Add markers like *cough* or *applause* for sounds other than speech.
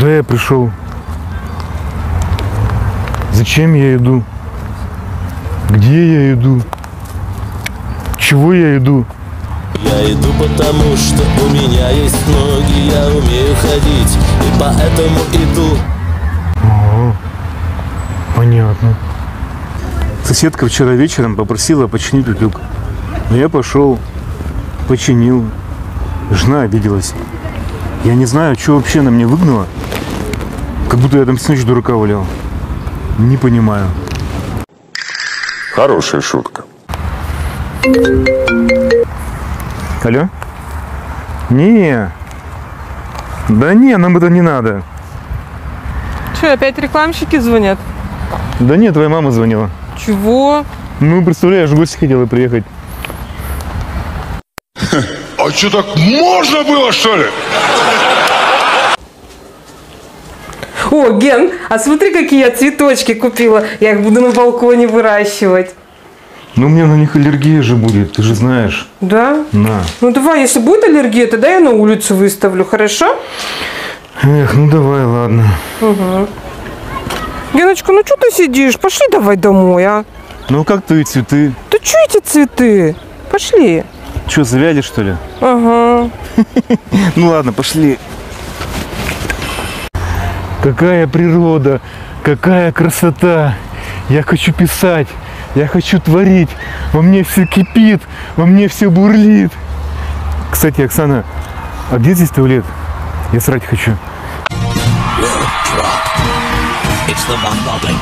Куда я пришел? Зачем я иду? Где я иду? Чего я иду? Я иду потому, что у меня есть ноги, я умею ходить, и поэтому иду. Понятно. Соседка вчера вечером попросила починить утюг. Но я пошел, починил. Жена обиделась. Я не знаю, что вообще на мне выгнала. Как будто я там с ночи дурака валял. Не понимаю. Хорошая шутка. Алло? Не. Да не, нам это не надо. Че, опять рекламщики звонят? Да нет, твоя мама звонила. Чего? Ну, представляешь, в гости хотела приехать. А что так можно было, что ли? О, Ген, а смотри, какие я цветочки купила. Я их буду на балконе выращивать. Ну, у меня на них аллергия же будет, ты же знаешь. Да? На. Ну давай, если будет аллергия, тогда я на улицу выставлю, хорошо? Эх, ну давай, ладно. Геночка, ну что ты сидишь? Пошли давай домой, а? Ну, как твои цветы? Да что эти цветы? Пошли. Что, завяли, что ли? Ага. *laughs* Ну ладно, пошли. Какая природа, какая красота. Я хочу писать, я хочу творить. Во мне все кипит, во мне все бурлит. Кстати, Оксана, а где здесь туалет? Я срать хочу. It's the.